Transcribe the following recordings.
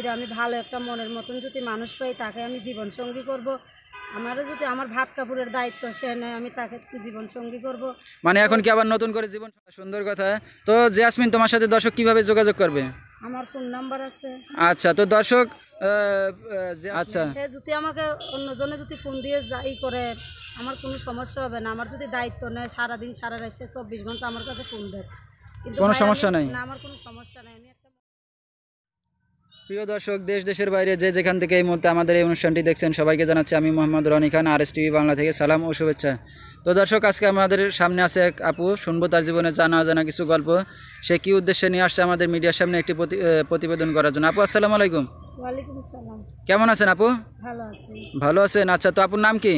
এটা আমি ভালো একটা মনের মতন যদি মানুষ পাই তাকে আমি জীবন সঙ্গী করব। আমারও যদি আমার ভাত কাপড়ের দায়িত্ব সে নেয় আমি তাকে জীবন সঙ্গী করব। মানে এখন কি আবার নতুন করে জীবন সুন্দর কথা। তো জেসমিন তোমার সাথে দর্শক কীভাবে যোগাযোগ করবে? আমার ফোন নাম্বার আছে। আচ্ছা তো দর্শক আচ্ছা। সে যদি আমাকে অন্যজনে যদি ফোন দিয়ে যাই করে আমার কোনো সমস্যা হবে না। আমার যদি দায়িত্ব নেয় সারাদিন সারা রাত চব্বিশ ঘণ্টা আমার কাছে ফোন দেয়। কিন্তু কোনো সমস্যা নাই? না আমার কোনো সমস্যা নাই। আমি একটা প্রিয় দর্শক দেশ দেশের বাইরে যে যেখান থেকে এই মুহূর্তে আমাদের এই অনুষ্ঠানটি দেখছেন সবাইকে জানাচ্ছি আমি Mohammad Roni Khan R S TV Bangla থেকে। সালাম ও শুভেচ্ছা। তো দর্শক আজকে আমাদের সামনে আছে এক আপু শুনব তার জীবনে জানা অজানা কিছু গল্প। সে কি উদ্দেশ্যে নিয়ে আসছে আমাদের মিডিয়ার সামনে একটি প্রতিবেদন করার জন্য। আপু আসসালামু আলাইকুম। কেমন আছেন আপু? ভালো আছেন? আচ্ছা তো আপুর নাম কি?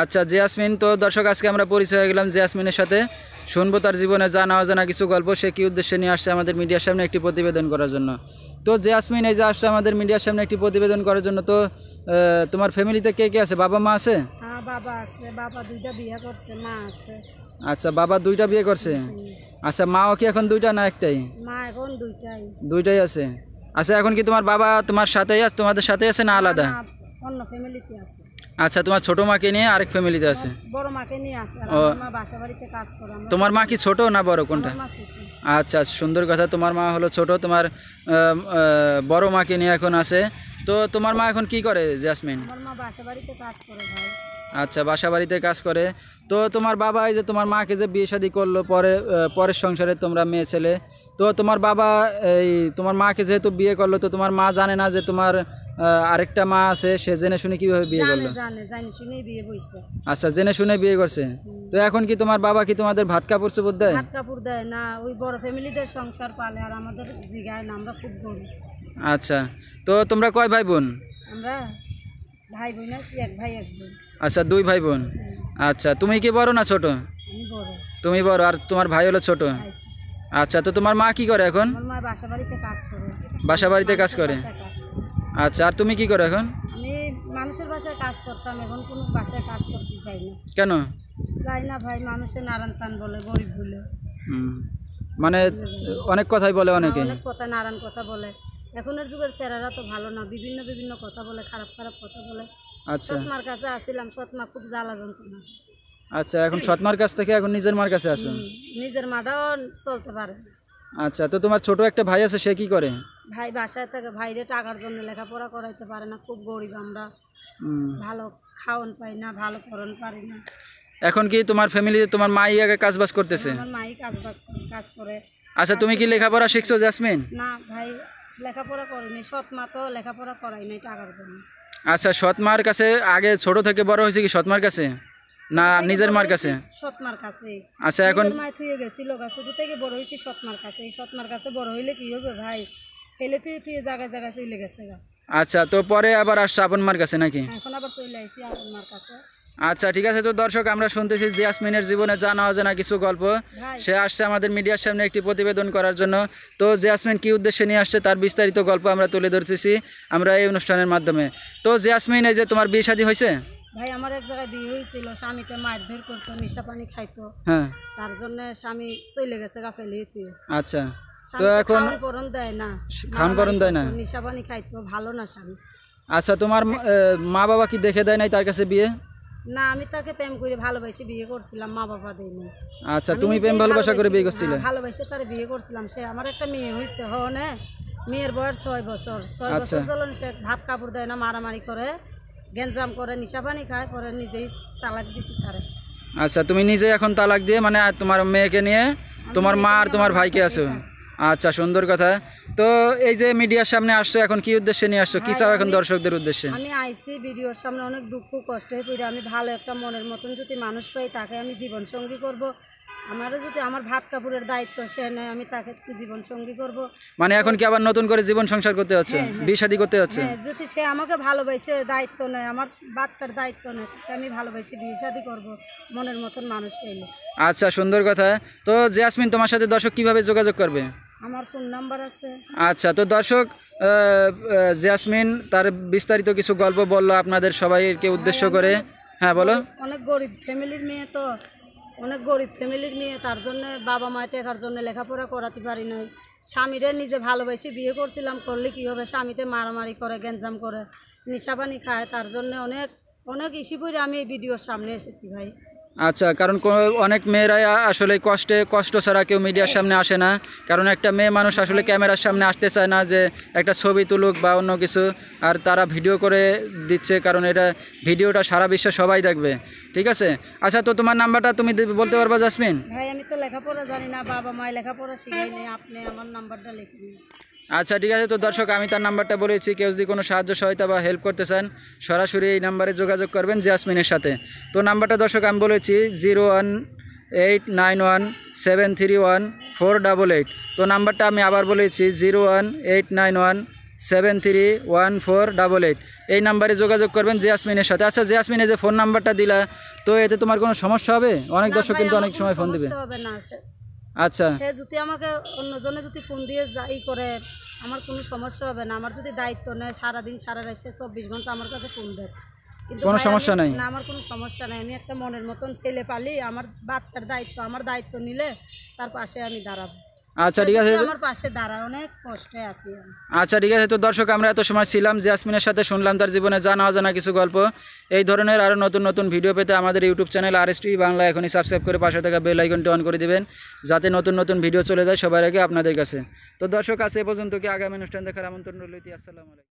আচ্ছা জিয়াসমিন। তো দর্শক আজকে আমরা পরিচয় হয়ে গেলাম জিয়াসমিনের সাথে। শুনব তার জীবনে জানা অজানা কিছু গল্প। সে কি উদ্দেশ্যে নিয়ে আসছে আমাদের মিডিয়ার সামনে একটি প্রতিবেদন করার জন্য। তো জেয়াসমিন এই যে আসছে আমাদের মিডিয়ার সামনে একটি প্রতিবেদন করার জন্য তো তোমার ফ্যামিলিতে কে কে আছে? বাবা মা আছে? হ্যাঁ বাবা আছে। বাবা দুইটা বিয়ে করছে মা আছে। আচ্ছা বাবা দুইটা বিয়ে করছে? আচ্ছা মাও কি এখন দুইটা না একটাই? মা এখন দুইটাই। দুইটাই আছে। আচ্ছা এখন কি তোমার বাবা তোমার সাথেই আছে? তোমাদের সাথে আছে না আলাদা? অন্য ফ্যামিলিতে আছে। আচ্ছা তোমার ছোট মাকে নিয়ে আরেক ফ্যামিলিতে আছে? বড় মাকে নিয়ে মা বাসা বাড়িতে কাজ করে। তোমার মা কি ছোট না বড় কোনটা? মা ছোট। আচ্ছা সুন্দর কথা। তোমার মা হলো ছোট তোমার বড় মাকে নিয়ে এখন আছে। তো তোমার মা এখন কি করে জেসমিন আমার মা বাসা বাড়িতে কাজ করে ভাই। আচ্ছা বাসা বাড়িতে কাজ করে। তো তোমার বাবা এই যে তোমার মাকে যে বিয়ে শাদী করল পরে পরের সংসারে তোমরা মেয়ে ছেলে তো তোমার বাবা এই তোমার মাকে যেহেতু বিয়ে করল তো তোমার মা জানে না যে তোমার আরেকটা মা আছে সে জেনে শুনে কীভাবে বিয়ে করল? আচ্ছা জেনে শুনে বিয়ে করছে? তো এখন কি তোমার বাবা কি তোমাদের ভাত কাপড় চোপড় দেয়? কাপড় দেয় না ওই বড় ফ্যামিলিদের সংসার পালে আর আমাদের জিগায় না আমরা খুব গরিব। আচ্ছা তো তোমরা কয় ভাই বোন আমরা ভাই বোন আছি এক ভাই এক বোন। আচ্ছা দুই ভাই বোন আচ্ছা তুমি কি বড় না ছোট? আমি বড়। তুমি বড় আর তোমার ভাই হলো ছোট? আচ্ছা তো তোমার মা কি করে এখন? আমার মা বাসা বাড়িতে কাজ করে? বাসা বাড়িতে কাজ করে। আচ্ছা আর তুমি কি করো এখন? আমি মানুষের বাসায় কাজ করতাম এখন কোনো বাসায় কাজ করতে যাই না। কেন? চাই না ভাই মানুষের নারায়ণ টান বলে গরিব বলে। মানে অনেক কথাই বলে অনেকে। অনেক কথা নারায়ণ কথা বলে। এখনের যুগের ছেলেরা তো ভালো না বিভিন্ন বিভিন্ন কথা বলে খারাপ খারাপ কথা বলে। আচ্ছা। সৎমার কাছে আসছিলাম সৎমা খুব জ্বালা যন্ত্রণা। আচ্ছা এখন সৎমার কাছ থেকে এখন নিজের মার কাছে আসো। হুম, নিজের মাটাও চলতে পারে। আচ্ছা তো তোমার ছোট একটা ভাই আছে সে কি করে? ভাই বাসায় থেকে ভাইরে টাকার জন্য লেখাপড়া করাইতে পারে না খুব গরিব আমরা। ভালো খাওয়ান পাই না ভালো করণ পারি না। এখন কি তোমার ফ্যামিলিতে তোমার মাই আগে কাজ বাজ করতেছে? আমার মাই কাজ বাজ করে- কাজ করে। আচ্ছা তুমি কি লেখাপড়া শিখছো জাসমিন না ভাই লেখাপড়া করিনি সৎ মা তো লেখাপড়া করাই নাই টাকার জন্য। আচ্ছা সৎমার কাছে আগে ছোট থেকে বড় হয়েছে কি সৎমার কাছে? না নিজের মার কাছে? সৎমার কাছে। আচ্ছা এখন মায় থুয়ে গেছিল গা ছোট থেকে বড় হয়েছি সৎমার কাছে। সৎমার কাছে বড় হইলে কি হবে ভাই? ফেলে তুই তুই জায়গায় জায়গায় চলে গেছে আচ্ছা তো পরে আবার আসছে আপন মার কাছে নাকি? এখন আবার চলে আসছি কাছে। আচ্ছা ঠিক আছে তো দর্শক আমরা শুনতেছি জিয়াসমিনের জীবনে জানা অজানা কিছু গল্প। সে আসছে আমাদের মিডিয়ার সামনে একটি প্রতিবেদন করার জন্য। তো জিয়াসমিন কি উদ্দেশ্যে নিয়ে আসছে তার বিস্তারিত গল্প আমরা তুলে ধরতেছি আমরা এই অনুষ্ঠানের মাধ্যমে। তো জিয়াসমিন এই যে তোমার বিয়ে শাদী হয়েছে? ভাই আমার এক জায়গায় বিয়ে হয়েছিল স্বামীতে মারধর করতো নিশা পানি খাইতো। হ্যাঁ। তার জন্য স্বামী চলে গেছে গা ফেলে তুই আচ্ছা। তো এখন করণ দেয় না। দেয়? নিশা পানি খাইতো ভালো না স্বামী আচ্ছা তোমার মা বাবা কি দেখে দেয় নাই তার কাছে বিয়ে? না আমি তাকে প্রেম করে ভালোবেসে বিয়ে করছিলাম মা বাবা দেয়নি আচ্ছা তুমি প্রেম ভালোবাসা করে বিয়ে করছিলে? হ্যাঁ, ভালোবেসে তার বিয়ে করছিলাম। সে আমার একটা মেয়ে হয়েছে হনে মেয়ের বয়স ছয় বছর। ছয় আচ্ছা। বছর চলন সে ভাত কাপড় দেয় না মারামারি করে গেঞ্জাম করে নিশা পানি খায় পরে নিজেই তালাক দিছি তারে। আচ্ছা তুমি নিজে এখন তালাক দিয়ে মানে তোমার মেয়েকে নিয়ে তোমার মা আর তোমার ভাইকে আছো? আচ্ছা সুন্দর কথা। তো এই যে মিডিয়ার সামনে আসছো এখন কি উদ্দেশ্যে নিয়ে আসছো? কি চাও এখন দর্শকদের উদ্দেশ্যে? আমি আইসি ভিডিওর সামনে অনেক দুঃখ কষ্ট হয়ে পড়ে। আমি ভালো একটা মনের মতন যদি মানুষ পাই তাকে আমি জীবন সঙ্গী করব। আমারও যদি আমার ভাত কাপড়ের দায়িত্ব সে নেয় আমি তাকে জীবন সঙ্গী করব। মানে এখন কি আবার নতুন করে জীবন সংসার করতে হচ্ছে? বিয়ে শাদী করতে হচ্ছে? হ্যাঁ যদি সে আমাকে ভালোবেসে দায়িত্ব নেয় আমার বাচ্চার দায়িত্ব নেয় আমি ভালোবেসে বিয়ে শাদি করব মনের মতন মানুষ পেলে আচ্ছা সুন্দর কথা। তো জেসমিন তোমার সাথে দর্শক কীভাবে যোগাযোগ করবে? আমার ফোন নাম্বার আছে। আচ্ছা তো দর্শক জেসমিন তার বিস্তারিত কিছু গল্প বলল আপনাদের সবাইকে উদ্দেশ্য করে। হ্যাঁ বলো। অনেক গরিব ফ্যামিলির মেয়ে তো অনেক গরিব ফ্যামিলির মেয়ে তার জন্য বাবা মা টেকার জন্য লেখাপড়া করাতে পারি নাই। স্বামীরে নিজে ভালোবেসে বিয়ে করছিলাম করলে কী হবে? স্বামীতে মারামারি করে গ্যাঞ্জাম করে নিশা পানি খায় তার জন্য অনেক অনেক ইস্যু করে আমি এই ভিডিওর সামনে এসেছি ভাই। আচ্ছা কারণ অনেক মেয়েরাই আসলে কষ্টে, কষ্ট ছাড়া কেউ মিডিয়ার সামনে আসে না। কারণ একটা মেয়ে মানুষ আসলে ক্যামেরার সামনে আসতে চায় না যে একটা ছবি তুলুক বা অন্য কিছু, আর তারা ভিডিও করে দিচ্ছে কারণ এটা ভিডিওটা সারা বিশ্বে সবাই দেখবে। ঠিক আছে? আচ্ছা তো তোমার নাম্বারটা তুমি বলতে পারবা, জাসমিন? ভাই, আমি তো লেখাপড়া জানি না বাবা মায় লেখাপড়া শিখাইনি আপনি আমার নাম্বারটা লিখে আচ্ছা ঠিক আছে তো দর্শক আমি তার নাম্বারটা বলেছি। কেউ যদি কোনো সাহায্য সহায়তা বা হেল্প করতে চান সরাসরি এই নাম্বারে যোগাযোগ করবেন জিয়াসমিনের সাথে। তো নাম্বারটা দর্শক আমি বলেছি zero one eight nine one seven three one four double eight তো নাম্বারটা আমি আবার বলেছি zero one eight nine one seven three one four double eight এই নাম্বারে যোগাযোগ করবেন জিয়াসমিনের সাথে। আচ্ছা জেয়াসমিনে যে ফোন নাম্বারটা দিলা তো এতে তোমার কোনো সমস্যা হবে? অনেক দর্শক কিন্তু অনেক সময় ফোন দিবে। আচ্ছা। সে যদি আমাকে অন্যজনে যদি ফোন দিয়ে যাই করে আমার কোনো সমস্যা হবে না। আমার যদি দায়িত্ব নেয় সারাদিন সারা রাত চব্বিশ ঘণ্টা আমার কাছে ফোন দেয়। কিন্তু কোনো সমস্যা নাই? না আমার কোনো সমস্যা নাই। আমি একটা মনের মতন ছেলে পালি আমার বাচ্চার দায়িত্ব আমার দায়িত্ব নিলে তার পাশে আমি দাঁড়াবো। আচ্ছা ঠিক আছে। আমার পাশে দাঁড়া অনেক কষ্টে আছি আচ্ছা ঠিক আছে। তো দর্শক আমরা এত সময় ছিলাম জাসমিনের সাথে শুনলাম তার জীবনে জানা অজানা কিছু গল্প। এই ধরনের আরও নতুন নতুন ভিডিও পেতে আমাদের YouTube channel R S Bangla এখনই সাবস্ক্রাইব করে পাশে থাকা বেল আইকনটি অন করে দিবেন যাতে নতুন নতুন ভিডিও চলে যায় সবার আগে আপনাদের কাছে। তো দর্শক আছে এ পর্যন্ত কি আগামী অনুষ্ঠান দেখার আমন্ত্রণ রইল? আসসালামু আলাইকুম।